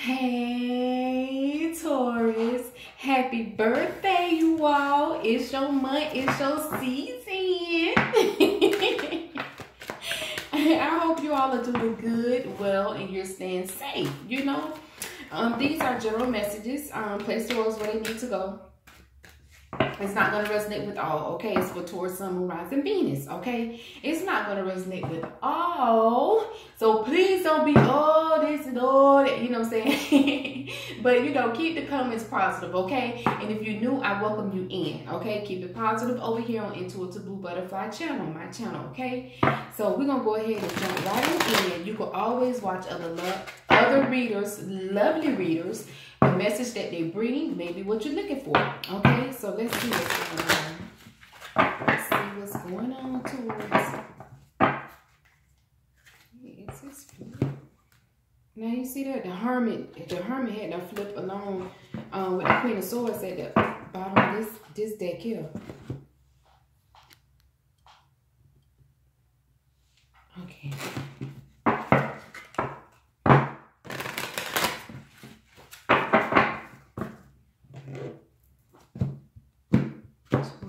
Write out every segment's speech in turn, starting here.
Hey, Taurus. Happy birthday, you all. It's your month, it's your season. I hope you all are doing good, well, and you're staying safe, you know. Um, these are general messages. Um, place yours where they need to go. It's not going to resonate with all, okay? It's for Taurus, Sun, Moon, Rising, Venus, okay? It's not going to resonate with all. So please don't be, oh, this and all that, you know what I'm saying? but, you know, keep the comments positive, okay? And if you're new, I welcome you in, okay? Keep it positive over here on Intuitive Blu Butterfly channel, my channel, okay? So we're to go ahead and jump right in. You can always watch other, love, other readers, lovely readers, the message that they bring may be what you're looking for. Okay, so let's see what's going on. Let's see what's going on Taurus. Now you see that the hermit, the hermit had to flip along um, with the queen of swords at the bottom of this this deck here. Okay.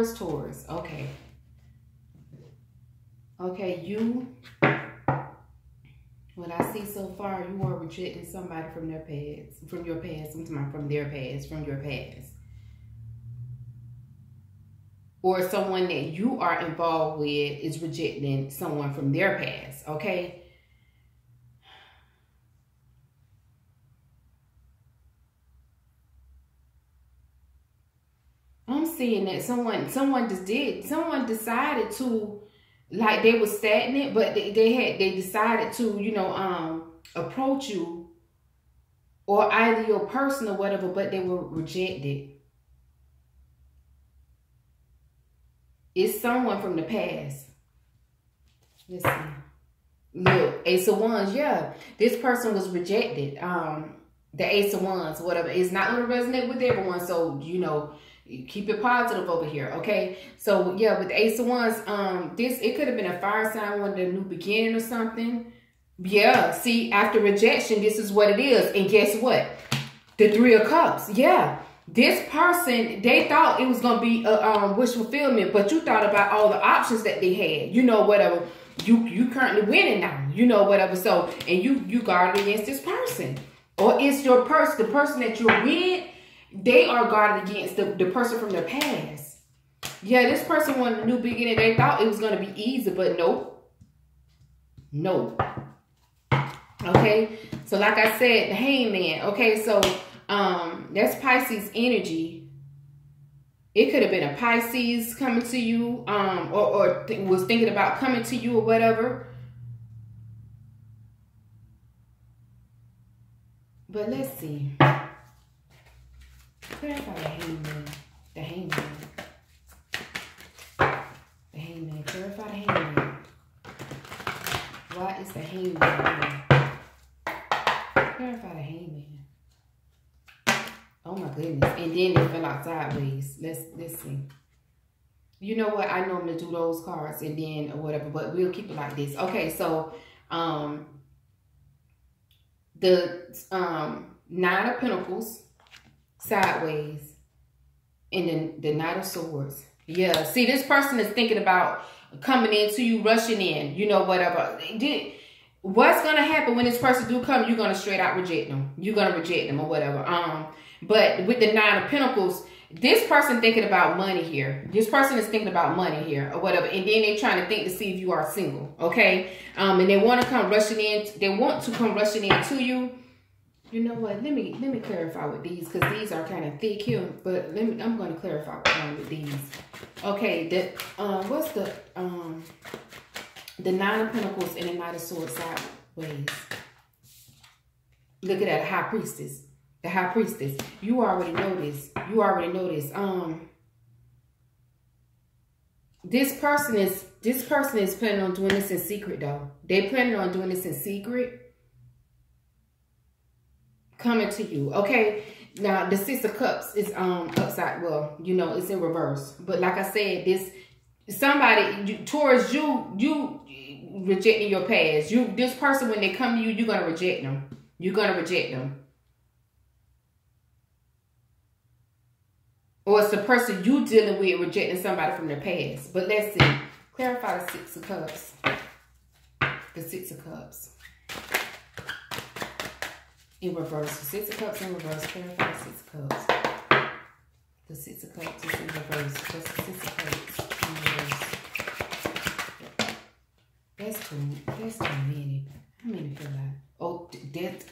Taurus, Taurus. Okay. Okay, you, what I see so far, you are rejecting somebody from their past, from your past, I'm talking from their past, from your past. Or someone that you are involved with is rejecting someone from their past, okay? That someone, someone just did, someone decided to like they were stagnant, but they, they had they decided to, you know, um, approach you or either your person or whatever, but they were rejected. It's someone from the past. Let's see. Look, Ace of Wands, yeah. This person was rejected. Um, the Ace of Wands, whatever. It's not going to resonate with everyone. So, you know, keep it positive over here okay? So yeah with ace of wands um this it could have been a fire sign wanted a new beginning or something. Yeah see after rejection this is what it is. And guess what? The three of cups yeah. This person they thought it was gonna be a um, wish fulfillment but you thought about all the options that they had. You know whatever. You you currently winning now. You know whatever. So and you you guarded against this person. Or it's your person the person that you're with they are guarded against the, the person from their past. Yeah, this person wanted a new beginning. They thought it was going to be easy, but nope. Nope. Okay, so like I said, the hangman. Okay, so um, that's Pisces energy. It could have been a Pisces coming to you, um, or, or th was thinking about coming to you or whatever. But let's see. Clarify the hangman. The hangman. The hangman. Clarify the hangman. Why is the hangman? Clarify the hangman. Oh my goodness. And then it fell out sideways. Let's let's see. You know what? I normally do those cards and then or whatever, but we'll keep it like this. Okay, so um the um nine of pentacles sideways, and then the Knight of Swords. Yeah, see, this person is thinking about coming into you, rushing in, you know, whatever. Did what's gonna happen when this person do come? You're gonna straight out reject them. You're gonna reject them or whatever. Um, but with the Nine of Pentacles, this person thinking about money here. This person is thinking about money here or whatever. And then they're trying to think to see if you are single. Okay. Um, and they want to come rushing in. They want to come rushing in to you. You know what? Let me let me clarify with these because these are kind of thick here. But let me. I'm going to clarify with these. Okay. The um. What's the um. The Nine of Pentacles and the Knight of Swords sideways. Look at that, High Priestess. The High Priestess. You already know this. You already know this. Um, this person is this person is planning on doing this in secret though. They planning on doing this in secret. Coming to you. Okay. Now the six of cups is um upside. Well, you know, it's in reverse. But like I said, this somebody towards you, you rejecting your past. You this person when they come to you, you're gonna reject them. You're gonna reject them. Or it's the person you dealing with rejecting somebody from their past. But let's see. Clarify the Six of Cups. The Six of Cups. In reverse. Six of Cups in reverse. Clarify Six of Cups. The Six of Cups is in reverse. That's the Six of Cups in reverse. That's too, that's too many. How many feel like? Oh, that.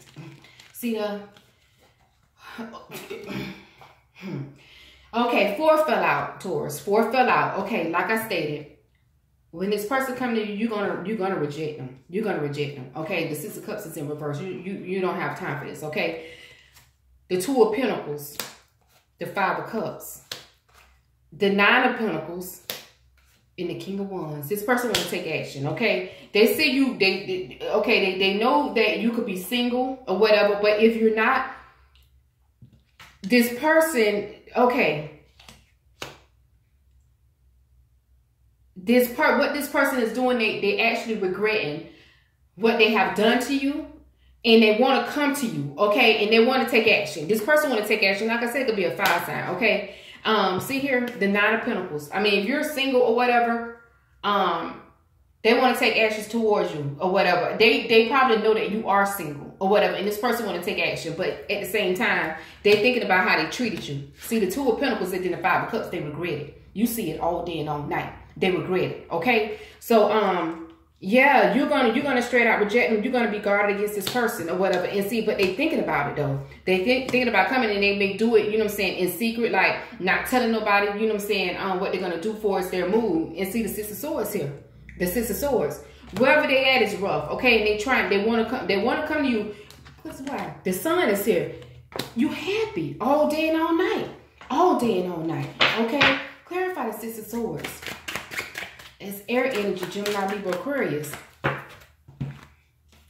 See, uh. Okay, four fell out, Taurus. Four fell out. Okay, like I stated, when this person come to you, you're gonna you're gonna reject them. You're gonna reject them. Okay, the six of cups is in reverse. You you you don't have time for this. Okay, the two of pentacles, the five of cups, the nine of pentacles, and the king of wands. This person to take action. Okay, they see you. They, they okay. They they know that you could be single or whatever. But if you're not, this person okay. This part, what this person is doing, they, they actually regretting what they have done to you and they want to come to you, okay? And they want to take action. This person want to take action. Like I said, it could be a fire sign, okay? Um, see here, the Nine of Pentacles. I mean, if you're single or whatever, um, they want to take actions towards you or whatever. They they probably know that you are single or whatever, and this person want to take action, but at the same time, they're thinking about how they treated you. See, the Two of Pentacles then the Five of Cups, they regret it. You see it all day and all night. They regret it. Okay, so um. Yeah, you're gonna you're gonna straight out reject them. You're gonna be guarded against this person or whatever. And see, but they thinking about it though. They think thinking about coming and they may do it, you know what I'm saying, in secret, like not telling nobody, you know what I'm saying, um, what they're gonna do for us, their move. And see the Six of Swords here. The Six of Swords. Wherever they at is rough, okay? And they trying, they want to come, they want to come to you. What's why? The sun is here. You happy all day and all night. All day and all night, okay? Clarify the Six of Swords. It's air energy, Gemini, Libra, Aquarius.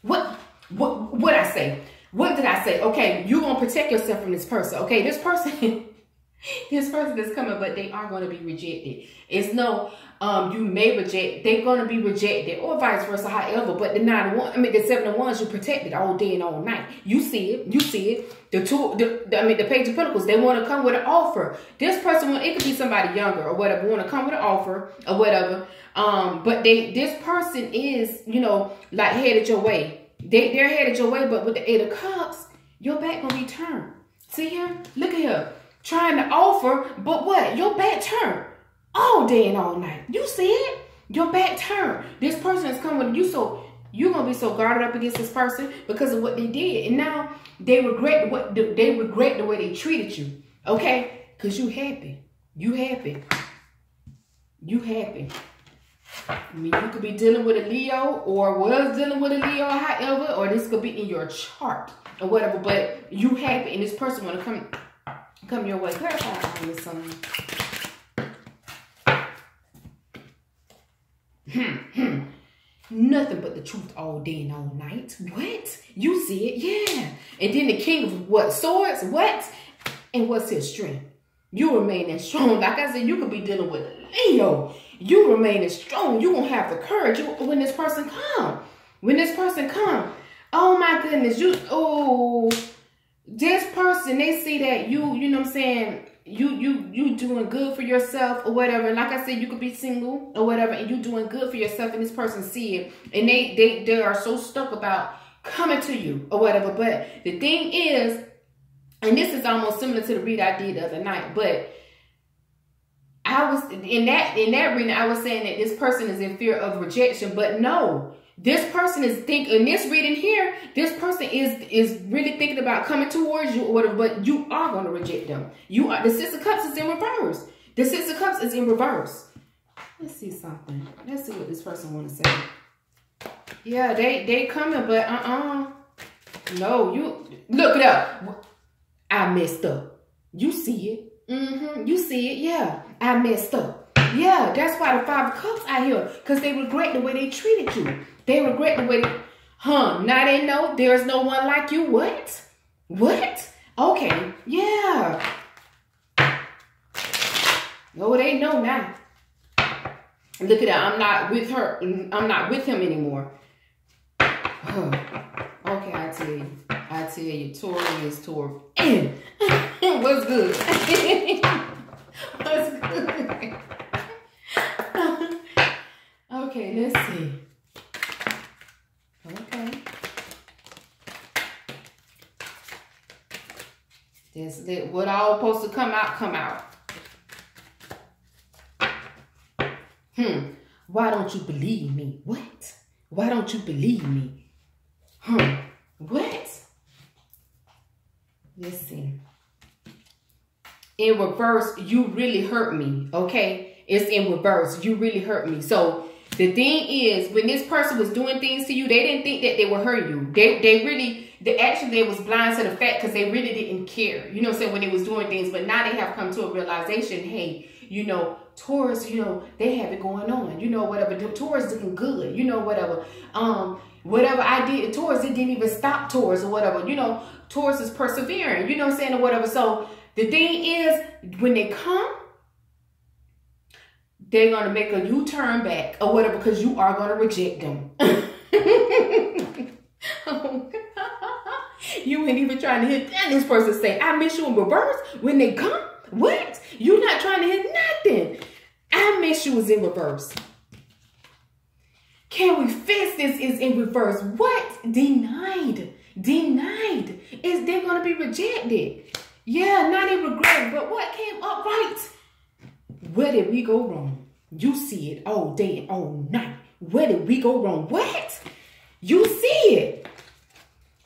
What, what, what I say? What did I say? Okay, you're going to protect yourself from this person. Okay, this person, this person is coming, but they are going to be rejected. It's no, um, you may reject, they're going to be rejected or vice versa, however, but the nine one, I mean, the seven of wands, you protected all day and all night. You see it, you see it. The two, the, the I mean, the page of pentacles, they want to come with an offer. This person, it could be somebody younger or whatever, want to come with an offer or whatever. Um, but they, this person is, you know, like headed your way. They, they're headed your way, but with the eight of cups, your back gonna be turned. See here? Look at here. Trying to offer, but what? Your back turned all day and all night. You see it? Your back turned. This person is coming to you, so you're gonna be so guarded up against this person because of what they did, and now they regret what they regret the way they treated you. Okay, cause you happy, you happy, you happy. I mean, you could be dealing with a Leo or was dealing with a Leo, however, or this could be in your chart or whatever. But you happy, and this person want to come come your way. Clarify on this hmm. Nothing but the truth all day and all night. What? You see it? Yeah. And then the king of what? Swords? What? And what's his strength? You remain as strong. Like I said, you could be dealing with Leo. You remain as strong. You gonna have the courage when this person come. When this person come. Oh my goodness. You oh this person, they see that you, you know what I'm saying, you you you doing good for yourself or whatever. And like I said, you could be single or whatever, and you doing good for yourself, and this person see it, and they they they are so stuck about coming to you or whatever. But the thing is, and this is almost similar to the read I did the other night, but I was in that in that reading, I was saying that this person is in fear of rejection, but no. This person is thinking in this reading here, this person is is really thinking about coming towards you or whatever, but you are going to reject them. You are the Six of Cups is in reverse. The Six of Cups is in reverse. Let's see something. Let's see what this person want to say. Yeah, they they coming, but uh-uh. No, you look it up. I messed up. You see it. Mm-hmm. You see it, yeah. I messed up. Yeah, that's why the five of cups out here. Because they regret the way they treated you. They regret way huh, now they know there's no one like you. What? What? Okay, yeah. Oh, they know now. Look at that. I'm not with her. I'm not with him anymore. okay, I tell you. I tell you, Tori is Tori. What's good? What's good? okay, let's see. Okay. This, what all supposed to come out, come out. Hmm. Why don't you believe me? What? Why don't you believe me? Hmm. What? Listen. In reverse, you really hurt me. Okay? It's in reverse. You really hurt me. So the thing is, when this person was doing things to you, they didn't think that they would hurt you. They they really they actually they was blind to the fact because they really didn't care. You know what I'm saying? When they was doing things, but now they have come to a realization, hey, you know, Taurus, you know, they have it going on. You know, whatever. Taurus looking good. You know, whatever. Um, whatever I did Taurus, it didn't even stop Taurus or whatever. You know, Taurus is persevering. You know what I'm saying or whatever. So the thing is, when they come, they're gonna make a U-turn back or whatever because you are gonna reject them. you ain't even trying to hit that. This person say, "I miss you in reverse." When they come, what? You're not trying to hit nothing. I miss you is in reverse. Can we fix this is in reverse? What? Denied. Denied. Is they're gonna be rejected. Yeah, not in regret, but what came up right? Where did we go wrong? You see it all day all night. Where did we go wrong? What? You see it.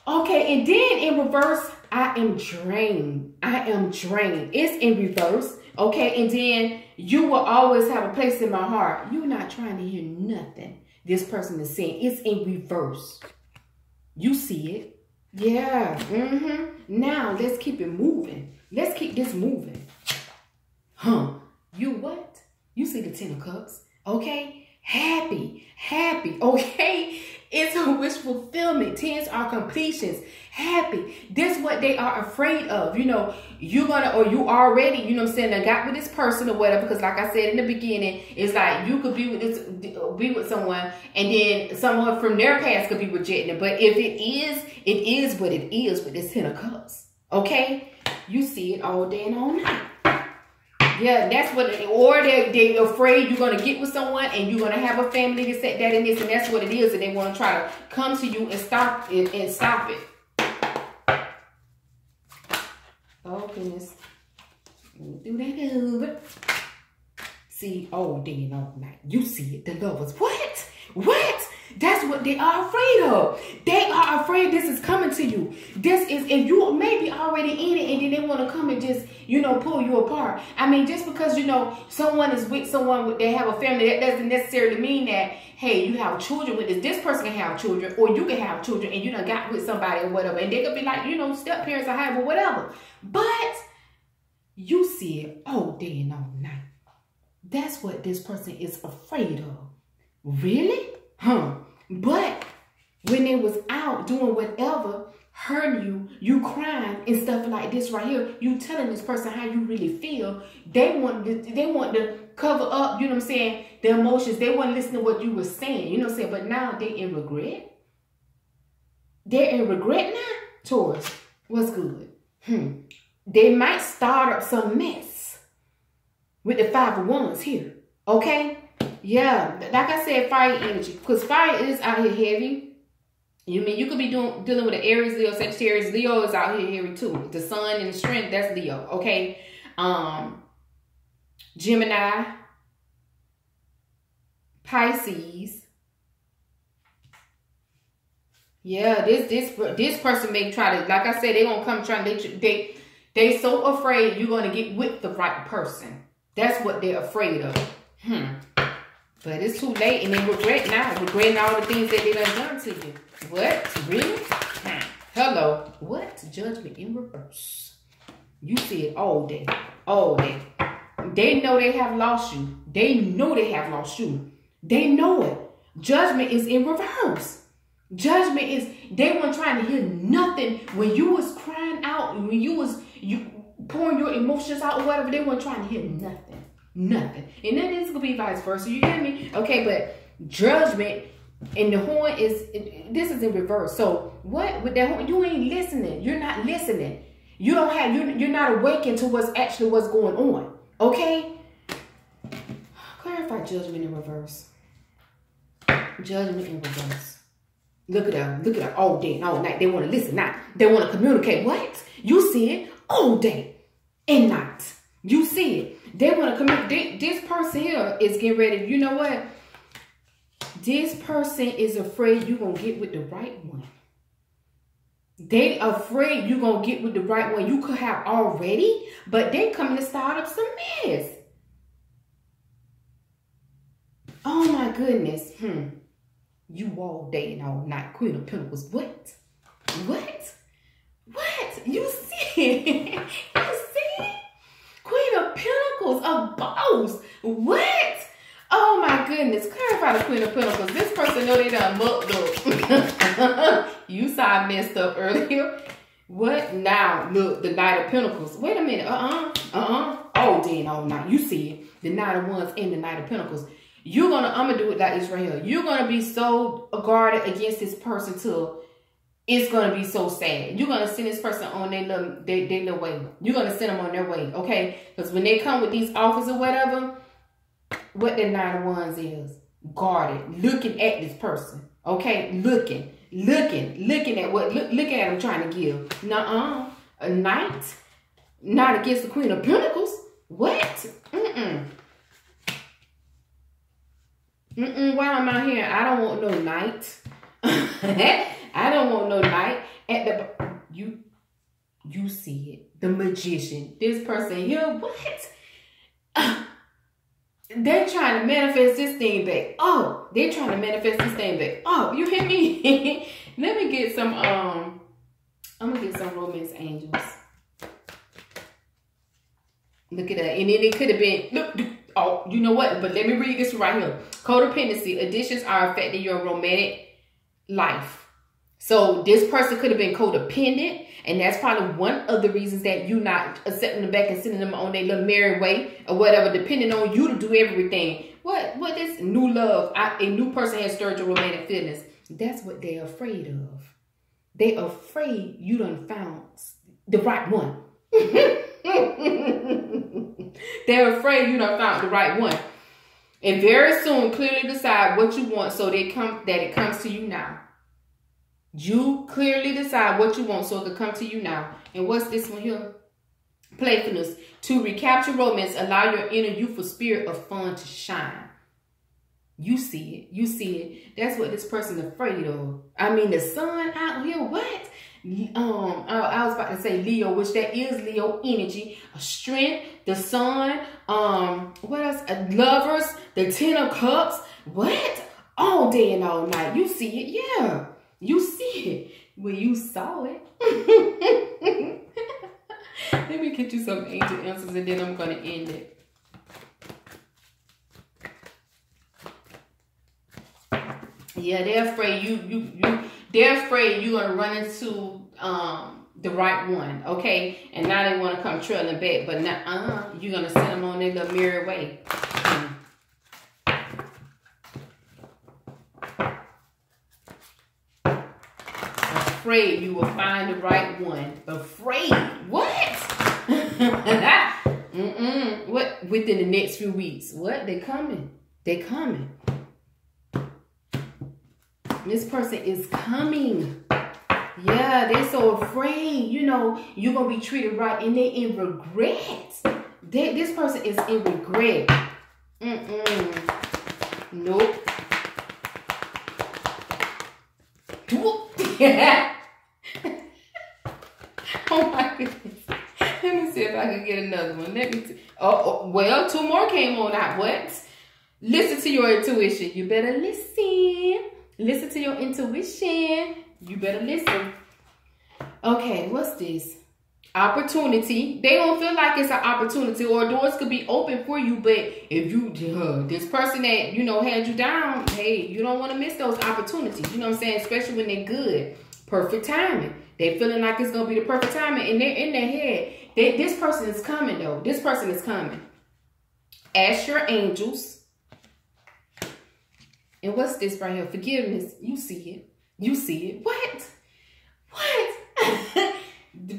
Okay, and then in reverse, I am drained. I am drained. It's in reverse. Okay, and then you will always have a place in my heart. You're not trying to hear nothing this person is saying. It's in reverse. You see it. Yeah. Mm-hmm. Now let's keep it moving. Let's keep this moving. Huh. You what? You see the Ten of Cups. Okay. Happy. Happy. Okay. It's a wish fulfillment. Tens are completions. Happy. This is what they are afraid of. You know, you're gonna or you already, you know I'm saying, I got with this person or whatever. Because like I said in the beginning, it's like you could be with this be with someone and then someone from their past could be rejecting it. But if it is, it is what it is with this Ten of Cups. Okay? You see it all day and all night. Yeah, that's what, it, or they, they're afraid you're going to get with someone and you're going to have a family to set that and this, and that's what it is. And they want to try to come to you and stop it and stop it. Oh, goodness. Do that do See, oh, night. You see it, the lovers. What? What? That's what they are afraid of. They are afraid this is coming to you. This is, if you maybe already in it and then they want to come and just, you know, pull you apart. I mean, just because, you know, someone is with someone, they have a family, that doesn't necessarily mean that, hey, you have children with this. This person can have children or you can have children and you done got with somebody or whatever. And they could be like, you know, step parents or whatever. But you see it all day and all night. That's what this person is afraid of. Really? Huh. But when they was out doing whatever, hurting you, you crying and stuff like this right here, you telling this person how you really feel, they want to, they want to cover up, you know what I'm saying, the emotions. They want to listen to what you were saying, you know what I'm saying? But now they in regret. They're in regret now? Taurus, what's good? Hmm. They might start up some mess with the five of wands here, okay? Yeah, like I said, fire energy. Because fire is out here heavy. You mean you could be doing dealing with an Aries, Leo, Sagittarius. Leo is out here heavy too. The sun and the strength, that's Leo. Okay. Um Gemini, Pisces. Yeah, this this this person may try to, like I said, they gonna come trying. They they they so afraid you're gonna get with the right person. That's what they're afraid of. Hmm. But it's too late and they regret now. Regretting all the things that they done done to you. What? Really? Hmm. Hello. What? Judgment in reverse. You see it all day. All day. They know they have lost you. They know they have lost you. They know it. Judgment is in reverse. Judgment is they weren't trying to hear nothing when you was crying out, when you was you pouring your emotions out or whatever, they weren't trying to hear nothing. Nothing. And then it's gonna be vice versa. You get me? Okay, but judgment and the horn is this is in reverse. So what with that horn? You ain't listening. You're not listening. You don't have you you're not awakened to what's actually what's going on. Okay? Clarify judgment in reverse. Judgment in reverse. Look at them. Look at them all day and all night. They want to listen now. They want to communicate. What? You see it all day and night. You see it. They want to communicate. This person here is getting ready. You know what? This person is afraid you're going to get with the right one. They afraid you're going to get with the right one. You could have already, but they coming to start up some mess. Oh my goodness. Hmm. You all day and all night. Queen of Pentacles. What? What? What? You see? A boss. What? Oh my goodness. Clarify the Queen of Pentacles. This person know they done mucked up. you saw I messed up earlier. What now? Look, the Knight of Pentacles. Wait a minute. Uh-uh. Uh-uh. Oh, day oh, night. You see it. The Knight of Wands and the Knight of Pentacles. You're gonna, I'm gonna do it like Israel. You're gonna be so guarded against this person till it's gonna be so sad. You're gonna send this person on their little, their, their little way. You're gonna send them on their way, okay? Because when they come with these offers or whatever, what the nine of wands is, guarded, looking at this person, okay? Looking, looking, looking at what, look, looking at them trying to give. Nuh-uh, a knight, not against the queen of pentacles. What? Mm-mm. Mm-mm, while I'm out here, I don't want no knight. I don't want no knight. At the you you see it. The magician. This person here, what? they're trying to manifest this thing back. Oh, they're trying to manifest this thing back. Oh, you hear me? Let me get some um I'm gonna get some romance angels. Look at that. And then it could have been look oh, you know what? But let me read this right here. Codependency. Additions are affecting your romantic life. So this person could have been codependent. And that's probably one of the reasons that you not accepting them back and sending them on their little merry way or whatever, depending on you to do everything. What what is new love? I, a new person has stirred your romantic feelings. That's what they're afraid of. They're afraid you done found the right one. They're afraid you don't found the right one. And very soon, clearly decide what you want so they come that it comes to you now. You clearly decide what you want so it can come to you now. And what's this one here? Playfulness. To recapture romance, allow your inner youthful spirit of fun to shine. You see it. You see it. That's what this person's afraid of. I mean, the sun out here, what? um I, I, was about to say Leo, which that is Leo energy, a strength, the sun, um, what else? Lovers, the ten of cups, what? All day and all night. You see it, yeah. You see it. Well, you saw it. Let me get you some angel answers and then I'm gonna end it. Yeah, they're afraid you you you they're afraid you're gonna run into um the right one, okay? And now they want to come trailing back, but now uh you're gonna send them on their little mirror way. Afraid you will find the right one. Afraid what? Mm-mm. What within the next few weeks? What? They coming. They coming. This person is coming. Yeah, they're so afraid. You know, you're going to be treated right and they in regret. They, this person is in regret. Mm-mm. Nope. Yeah. oh my goodness. Let me see if I can get another one. Let me. oh, oh, well, two more came on out. What? Listen to your intuition. You better listen. Listen to your intuition. You better listen. Okay, what's this? Opportunity. They don't feel like it's an opportunity or doors could be open for you, but if you, uh, this person that, you know, had you down, hey, you don't want to miss those opportunities. You know what I'm saying? Especially when they're good. Perfect timing. They feeling like it's going to be the perfect timing and they're in their head. They, this person is coming though. This person is coming. Ask your angels. And what's this right here? Forgiveness. You see it. You see it. What? What?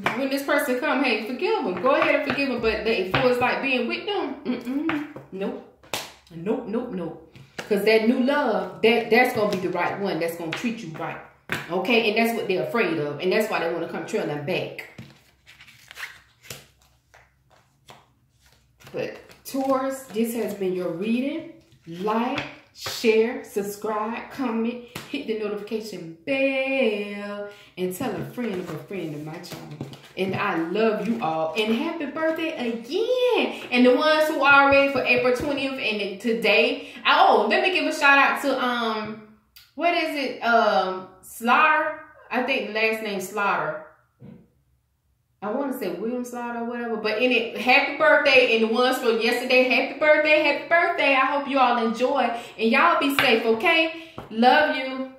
when this person come, hey, forgive them. Go ahead and forgive them. But they feel it's like being with them. Mm-mm. Nope. Nope, nope, nope. Because that new love, that, that's going to be the right one. That's going to treat you right. Okay? And that's what they're afraid of. And that's why they want to come trailing back. But Taurus, this has been your reading. Like, share, subscribe, comment, hit the notification bell, and tell a friend of a friend of my channel. And I love you all. And happy birthday again. And the ones who are ready for April 20th and today. Oh, let me give a shout out to, um, what is it? Um, Slaughter. I think the last name Slaughter. I want to say William Slaughter or whatever. But in it, happy birthday. And the ones from yesterday, happy birthday, happy birthday. I hope you all enjoy. And y'all be safe, okay? Love you.